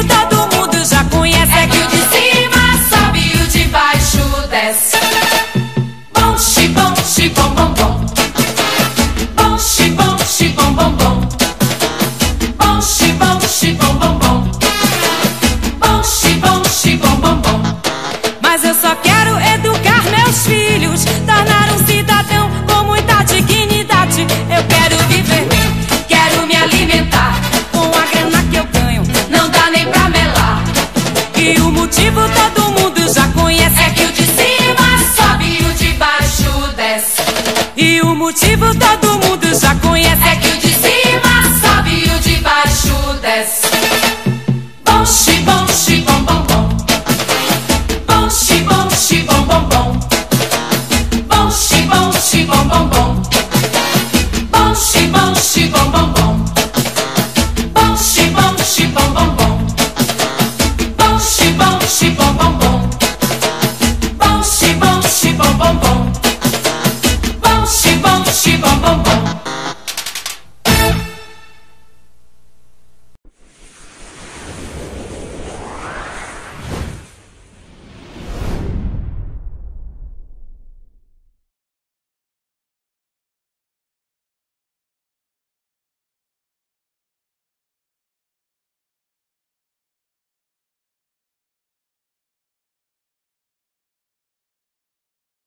desfrutar motivo todo mundo já conhece. É que o de cima sobe e o de baixo desce. E o motivo todo mundo já conhece. É que she bon, she bon, bon, bon.